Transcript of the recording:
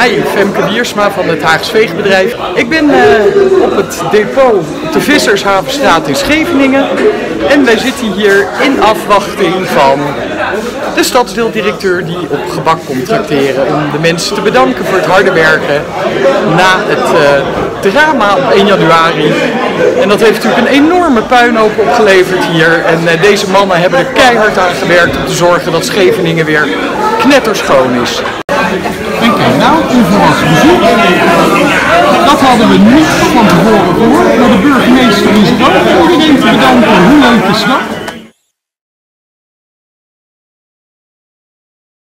Hi, Femke Wiersma van het Haags Veegbedrijf. Ik ben uh, op het depot de Vissershavenstraat in Scheveningen. En wij zitten hier in afwachting van de stadsdeeldirecteur die op gebak komt tracteren. Om de mensen te bedanken voor het harde werken na het uh, drama op 1 januari. En dat heeft natuurlijk een enorme puinhoop opgeleverd hier. En uh, deze mannen hebben er keihard aan gewerkt om te zorgen dat Scheveningen weer knetterschoon is. Dat hadden we niet van tevoren gehoord. Maar de burgemeester is er ook iedereen te bedanken. Hoe leuk is dat?